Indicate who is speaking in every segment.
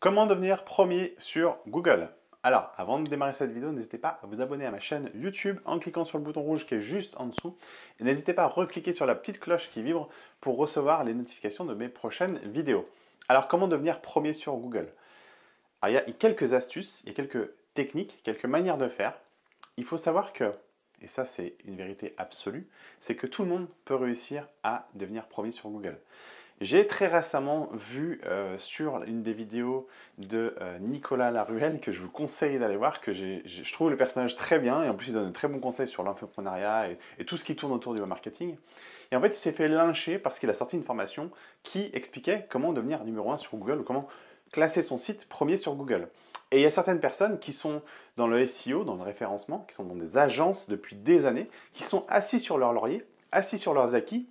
Speaker 1: Comment devenir premier sur Google? Alors, avant de démarrer cette vidéo, n'hésitez pas à vous abonner à ma chaîne YouTube en cliquant sur le bouton rouge qui est juste en dessous. Et n'hésitez pas à recliquer sur la petite cloche qui vibre pour recevoir les notifications de mes prochaines vidéos. Alors, comment devenir premier sur Google? Il y a quelques astuces, il y a quelques techniques, quelques manières de faire. Il faut savoir que, et ça c'est une vérité absolue, c'est que tout le monde peut réussir à devenir premier sur Google. J'ai très récemment vu euh, sur une des vidéos de euh, Nicolas Laruelle, que je vous conseille d'aller voir, que je trouve le personnage très bien, et en plus il donne de très bons conseils sur l'entrepreneuriat et, tout ce qui tourne autour du marketing. Et en fait, il s'est fait lyncher parce qu'il a sorti une formation qui expliquait comment devenir numéro 1 sur Google, ou comment classer son site premier sur Google. Et il y a certaines personnes qui sont dans le SEO, dans le référencement, qui sont dans des agences depuis des années, qui sont assis sur leur laurier, assis sur leurs acquis,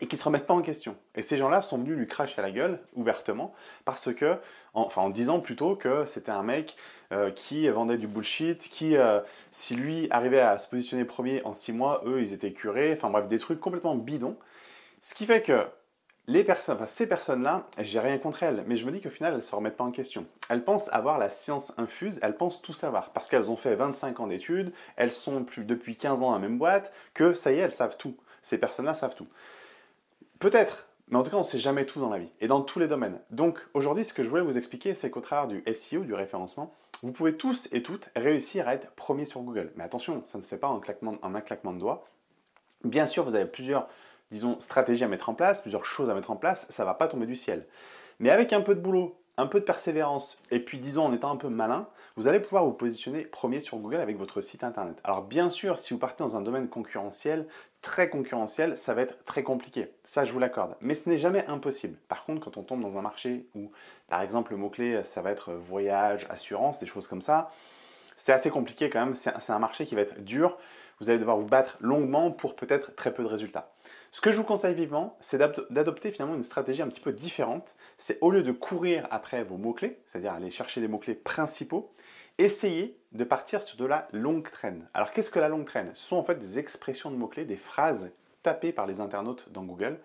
Speaker 1: et qui ne se remettent pas en question. Et ces gens-là sont venus lui cracher à la gueule ouvertement parce que, enfin en disant plutôt que c'était un mec euh, qui vendait du bullshit, qui, euh, si lui arrivait à se positionner premier en six mois, eux ils étaient curés, enfin bref, des trucs complètement bidons. Ce qui fait que ces personnes-là, j'ai rien contre elles, mais je me dis qu'au final, elles ne se remettent pas en question. Elles pensent avoir la science infuse, elles pensent tout savoir, parce qu'elles ont fait 25 ans d'études, elles sont plus, depuis 15 ans dans la même boîte, que ça y est, elles savent tout. Ces personnes-là savent tout. Peut-être, mais en tout cas, on ne sait jamais tout dans la vie et dans tous les domaines. Donc aujourd'hui, ce que je voulais vous expliquer, c'est qu'au travers du SEO, du référencement, vous pouvez tous et toutes réussir à être premier sur Google. Mais attention, ça ne se fait pas en, en un claquement de doigts. Bien sûr, vous avez plusieurs, disons, stratégies à mettre en place, plusieurs choses à mettre en place, ça ne va pas tomber du ciel. Mais avec un peu de boulot, un peu de persévérance, et puis disons en étant un peu malin, vous allez pouvoir vous positionner premier sur Google avec votre site internet. Alors bien sûr, si vous partez dans un domaine concurrentiel, très concurrentiel, ça va être très compliqué. Ça, je vous l'accorde. Mais ce n'est jamais impossible. Par contre, quand on tombe dans un marché où, par exemple, le mot-clé, ça va être voyage, assurance, des choses comme ça, c'est assez compliqué quand même. C'est un marché qui va être dur. Vous allez devoir vous battre longuement pour peut-être très peu de résultats. Ce que je vous conseille vivement, c'est d'adopter finalement une stratégie un petit peu différente. C'est au lieu de courir après vos mots-clés, c'est-à-dire aller chercher des mots-clés principaux, essayez de partir sur de la longue traîne. Alors qu'est-ce que la longue traîne? Ce sont en fait des expressions de mots-clés, des phrases tapées par les internautes dans Google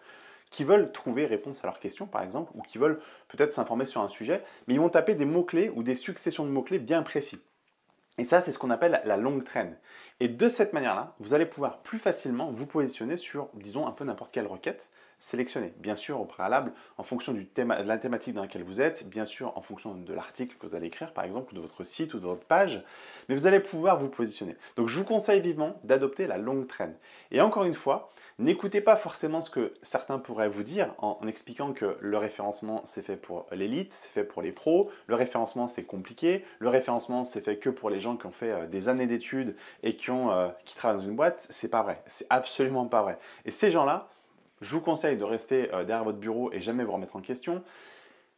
Speaker 1: qui veulent trouver réponse à leurs questions, par exemple, ou qui veulent peut-être s'informer sur un sujet, mais ils vont taper des mots-clés ou des successions de mots-clés bien précis. Et ça, c'est ce qu'on appelle la longue traîne. Et de cette manière-là, vous allez pouvoir plus facilement vous positionner sur, disons, un peu n'importe quelle requête sélectionner. Bien sûr, au préalable, en fonction de la thématique dans laquelle vous êtes, bien sûr, en fonction de l'article que vous allez écrire, par exemple, ou de votre site ou de votre page, mais vous allez pouvoir vous positionner. Donc, je vous conseille vivement d'adopter la longue traîne. Et encore une fois, n'écoutez pas forcément ce que certains pourraient vous dire en, expliquant que le référencement, c'est fait pour l'élite, c'est fait pour les pros, le référencement, c'est compliqué, le référencement, c'est fait que pour les gens qui ont fait euh, des années d'études et qui, ont, euh, qui travaillent dans une boîte. C'est pas vrai. C'est absolument pas vrai. Et ces gens-là, je vous conseille de rester euh, derrière votre bureau et jamais vous remettre en question.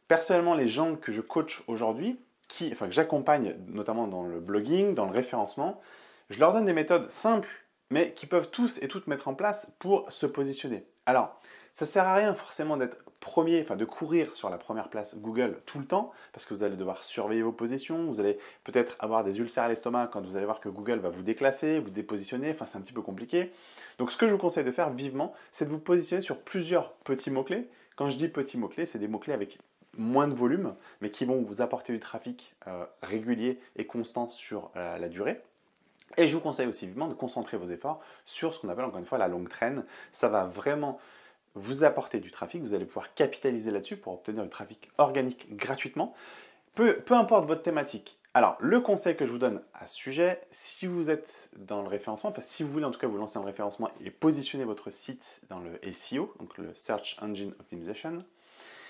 Speaker 1: Personnellement, les gens que je coach aujourd'hui, qui, enfin, que j'accompagne notamment dans le blogging, dans le référencement, je leur donne des méthodes simples, mais qui peuvent tous et toutes mettre en place pour se positionner. Alors, ça sert à rien forcément d'être premier, enfin de courir sur la première place Google tout le temps, parce que vous allez devoir surveiller vos positions, vous allez peut-être avoir des ulcères à l'estomac quand vous allez voir que Google va vous déclasser, vous dépositionner, enfin c'est un petit peu compliqué. Donc ce que je vous conseille de faire vivement, c'est de vous positionner sur plusieurs petits mots-clés. Quand je dis petits mots-clés, c'est des mots-clés avec moins de volume, mais qui vont vous apporter du trafic euh, régulier et constant sur euh, la durée. Et je vous conseille aussi vivement de concentrer vos efforts sur ce qu'on appelle encore une fois la longue traîne. Ça va vraiment vous apporter du trafic, vous allez pouvoir capitaliser là-dessus pour obtenir du trafic organique gratuitement, peu, peu importe votre thématique. Alors, le conseil que je vous donne à ce sujet, si vous êtes dans le référencement, enfin si vous voulez en tout cas vous lancer dans le référencement et positionner votre site dans le SEO, donc le Search Engine Optimization,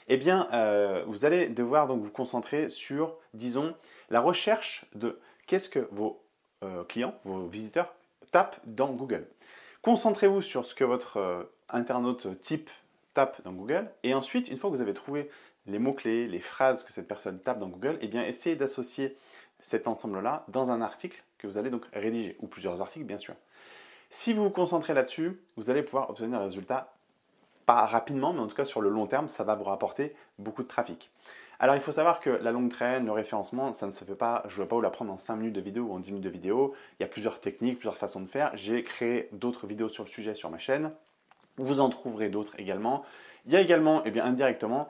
Speaker 1: eh bien, euh, vous allez devoir donc vous concentrer sur, disons, la recherche de qu'est-ce que vos euh, clients, vos visiteurs tapent dans Google. Concentrez-vous sur ce que votre euh, internaute type tape dans Google et ensuite, une fois que vous avez trouvé les mots-clés, les phrases que cette personne tape dans Google, eh bien, essayez d'associer cet ensemble-là dans un article que vous allez donc rédiger, ou plusieurs articles bien sûr. Si vous vous concentrez là-dessus, vous allez pouvoir obtenir des résultats, pas rapidement, mais en tout cas sur le long terme, ça va vous rapporter beaucoup de trafic. Alors il faut savoir que la longue traîne, le référencement, ça ne se fait pas, je ne vais pas vous l'apprendre en 5 minutes de vidéo ou en 10 minutes de vidéo. Il y a plusieurs techniques, plusieurs façons de faire. J'ai créé d'autres vidéos sur le sujet sur ma chaîne. Vous en trouverez d'autres également. Il y a également, et eh bien indirectement,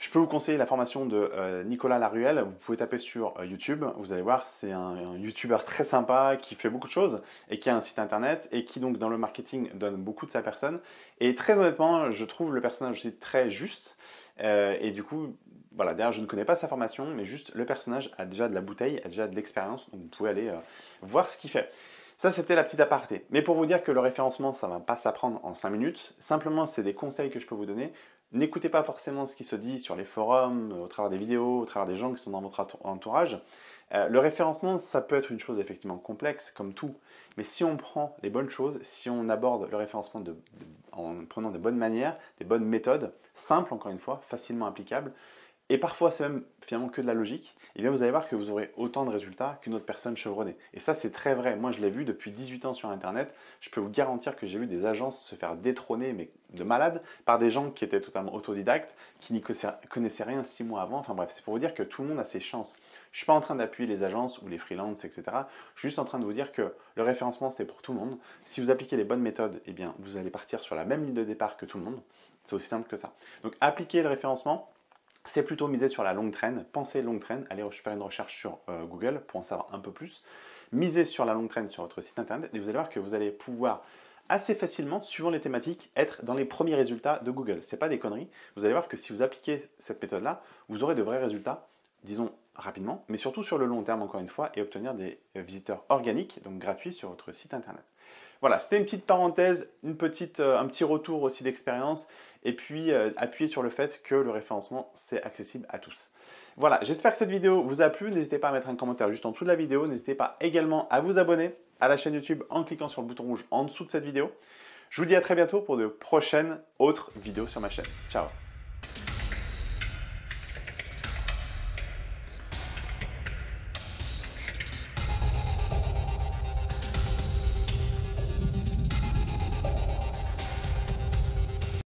Speaker 1: Je peux vous conseiller la formation de euh, Nicolas Laruelle. Vous pouvez taper sur euh, YouTube. Vous allez voir, c'est un, un YouTuber très sympa qui fait beaucoup de choses et qui a un site internet et qui donc dans le marketing donne beaucoup de sa personne. Et très honnêtement, je trouve le personnage aussi très juste. Euh, et du coup, voilà, d'ailleurs, je ne connais pas sa formation, mais juste le personnage a déjà de la bouteille, a déjà de l'expérience. Donc vous pouvez aller voir ce qu'il fait. Ça, c'était la petite aparté. Mais pour vous dire que le référencement, ça ne va pas s'apprendre en 5 minutes. Simplement, c'est des conseils que je peux vous donner. N'écoutez pas forcément ce qui se dit sur les forums, au travers des vidéos, au travers des gens qui sont dans votre entourage. Euh, le référencement, ça peut être une chose effectivement complexe, comme tout, mais si on prend les bonnes choses, si on aborde le référencement en prenant de bonnes manières, des bonnes méthodes, simples encore une fois, facilement applicables, et parfois c'est même finalement que de la logique, et eh bien vous allez voir que vous aurez autant de résultats qu'une autre personne chevronnée. Et ça c'est très vrai, moi je l'ai vu depuis 18 ans sur internet, je peux vous garantir que j'ai vu des agences se faire détrôner, mais de malades, par des gens qui étaient totalement autodidactes, qui n'y connaissaient rien six mois avant, enfin bref, c'est pour vous dire que tout le monde a ses chances. Je ne suis pas en train d'appuyer les agences ou les freelances, etc. Je suis juste en train de vous dire que le référencement c'est pour tout le monde. Si vous appliquez les bonnes méthodes, eh bien vous allez partir sur la même ligne de départ que tout le monde. C'est aussi simple que ça. Donc appliquez le référencement, c'est plutôt miser sur la longue traîne. Pensez longue traîne, allez faire une recherche sur euh, Google pour en savoir un peu plus. Misez sur la longue traîne sur votre site internet et vous allez voir que vous allez pouvoir assez facilement, suivant les thématiques, être dans les premiers résultats de Google. Ce n'est pas des conneries. Vous allez voir que si vous appliquez cette méthode-là, vous aurez de vrais résultats, disons rapidement, mais surtout sur le long terme encore une fois, et obtenir des visiteurs organiques, donc gratuits sur votre site internet. Voilà, c'était une petite parenthèse, euh, un petit retour aussi d'expérience, et puis euh, appuyer sur le fait que le référencement, c'est accessible à tous. Voilà, j'espère que cette vidéo vous a plu. N'hésitez pas à mettre un commentaire juste en dessous de la vidéo. N'hésitez pas également à vous abonner à la chaîne YouTube en cliquant sur le bouton rouge en dessous de cette vidéo. Je vous dis à très bientôt pour de prochaines autres vidéos sur ma chaîne. Ciao